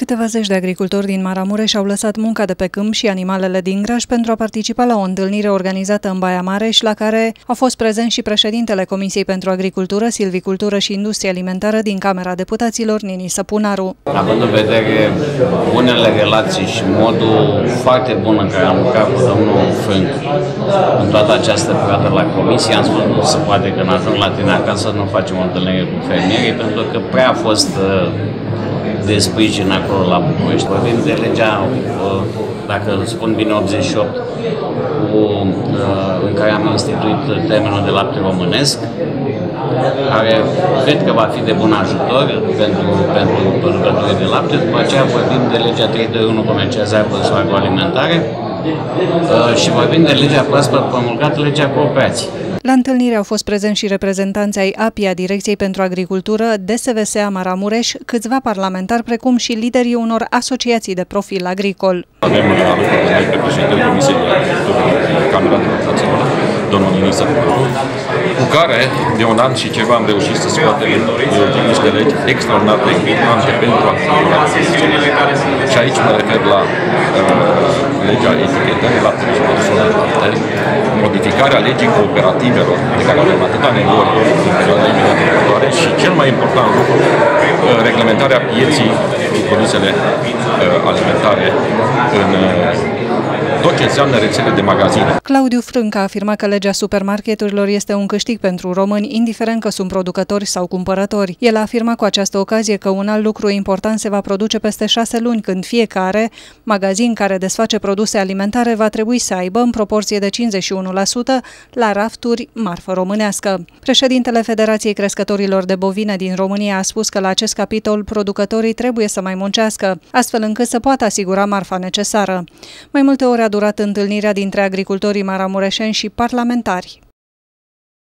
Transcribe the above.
Câteva zeci de agricultori din Maramureș au lăsat munca de pe câmp și animalele din graj pentru a participa la o întâlnire organizată în Baia Mare și la care a fost prezent și președintele Comisiei pentru Agricultură, Silvicultură și Industrie Alimentară din Camera Deputaților, Nini Săpunaru. Având în vedere bunele relații și modul foarte bun în care am lucrat cu domnul Frânc în toată această perioadă la Comisie, am spus nu se poate că când ajung la tine acasă nu facem o întâlnire cu fermierii, pentru că prea a fost uh, de sprijin acolo la București. Vorbim de legea, uh, dacă spun bine, 88, cu, uh, în care am instituit termenul de lapte românesc, care cred că va fi de bun ajutor pentru, pentru producătorii de lapte. După aceea vorbim de legea 321 comercializare produselor agroalimentare uh, și vorbim de legea proaspăt promulgată, legea cooperației. La întâlnire au fost prezenți și reprezentanții ai API a Direcției pentru Agricultură, DSVS Maramureș, câțiva parlamentari, precum și liderii unor asociații de profil agricol. Avem alături de noi pe președintele Comisiei de Agricultură Camera Deputaților, domnul Inisa cu care de un an și ceva am reușit să scoatem niște legi extraordinar de importante pentru activitatea Și aici mă refer la uh, legea etichetării la produselor modificarea legii cooperativelor de care avem atâta nevoie în perioada imediat următoare și cel mai important lucru, uh, reglementarea pieții cu produsele uh, alimentare în tot ce înseamnă rețele de magazine. Claudiu Frânca a afirmat că legea supermarketurilor este un câștig pentru români, indiferent că sunt producători sau cumpărători. El a afirmat cu această ocazie că un alt lucru important se va produce peste șase luni, când fiecare magazin care desface produse alimentare va trebui să aibă, în proporție de 51%, la rafturi marfă românească. Președintele Federației Crescătorilor de Bovine din România a spus că la acest capitol producătorii trebuie să mai muncească, astfel încât să poată asigura marfa necesară. Mai multe ori a durat întâlnirea dintre agricultorii maramureșeni și parlamentari.